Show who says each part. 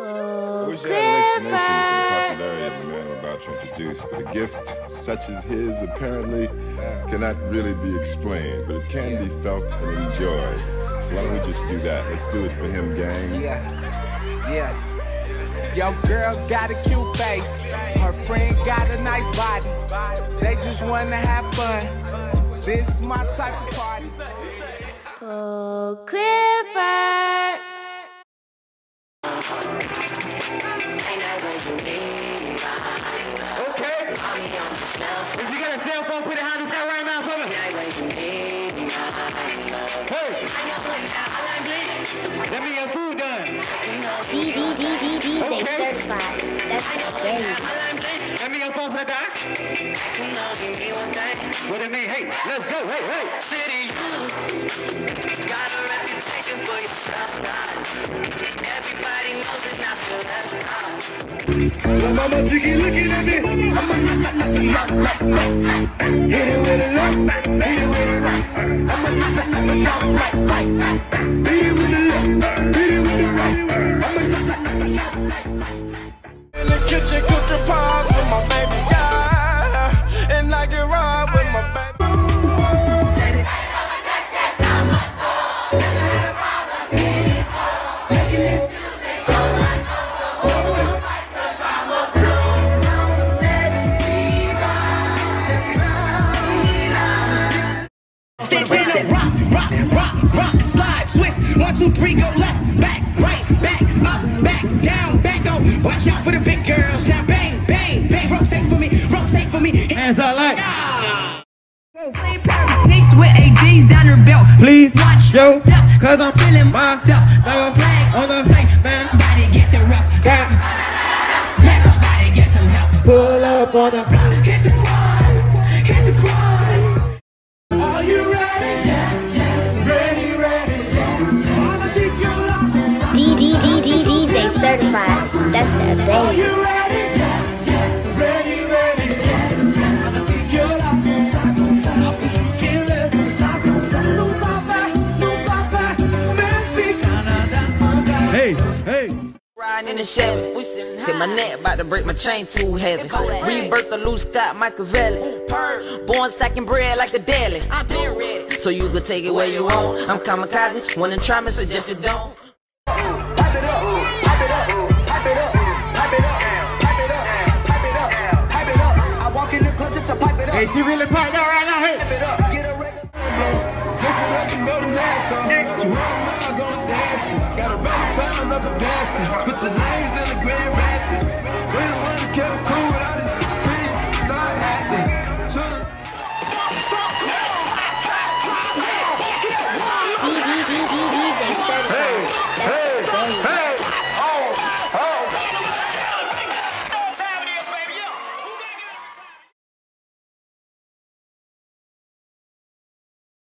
Speaker 1: I wish I had an explanation for the popularity of the man I'm about to introduce, but a gift such as his apparently cannot really be explained, but it can be felt and enjoyed. So why don't we just do that? Let's do it for him, gang.
Speaker 2: Yeah, yeah. Yo, girl got a cute face. Her friend got a nice body. They just wanna have fun. This is my type of party.
Speaker 3: Oh, Clifford.
Speaker 4: Got a put it behind the sky right now for me. Hey. Let me get food done.
Speaker 3: D D D D DJ certified. That's the baby.
Speaker 4: Let me get phone for that. What it mean? Hey, let's go. Hey, hey.
Speaker 5: City, you got a reputation
Speaker 2: My mama, she keep looking at me. I'ma knock, knock, knock, knock, knock, knock. Hit it with a left, hit it with a right. I'ma knock, knock, knock, knock, knock, knock. Hit it with the left, hit it with the right. I'ma knock, knock, knock, knock, knock. In the kitchen cooking pies with my baby, yeah. And I can ride with my baby.
Speaker 6: Santana, One, two, three, go left, back, right, back, up, back, down, back, go. Watch out for the big girls. Now bang, bang, bang. Rotate for me, rotate for me.
Speaker 4: Hands out like.
Speaker 6: Sneaks with ADs down her belt.
Speaker 4: Please,
Speaker 6: Watch
Speaker 4: yo, cause I'm
Speaker 6: feeling
Speaker 4: my
Speaker 6: myself.
Speaker 4: dog
Speaker 6: Flag
Speaker 4: on the
Speaker 6: play.
Speaker 4: man.
Speaker 6: Somebody get the rough.
Speaker 4: Got
Speaker 6: Let somebody get some help.
Speaker 4: pull up on the.
Speaker 6: block, Hit the quad,
Speaker 4: Hey, hey.
Speaker 5: Riding in the Chevy, we sitting Say my neck about to break my chain too heavy. Rebirth of Lou Scott Machiavelli. Born stacking bread like a deli. i been ready. So you could take it where you want. I'm kamikaze, wanna try me, suggest it don't.
Speaker 2: Pipe it up, pipe it up, pipe it up, pipe it up, pipe it up, pipe it up, pipe it up. I walk in the club just to pipe it up.
Speaker 4: Hey, she really piped out right
Speaker 2: Got a bad time up in put your lanes in the Grand Rapids. We just wanna keep it cool without it. Things start happening.